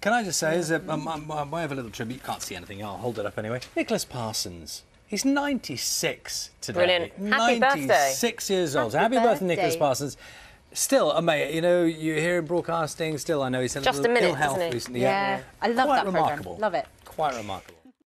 Can I just say, as a, um, um, um, a little tribute, you can't see anything, I'll hold it up anyway. Nicholas Parsons. He's 96 today. Brilliant. Happy birthday. 96 years old. Happy happy birthday, Nicholas. Parsons. Still, uh, a mayor. you know, you hear him broadcasting, still, I know he's had Just a little a minute, ill health recently. Yeah, yeah. I love Quite that programme. remarkable. Love it. Quite remarkable.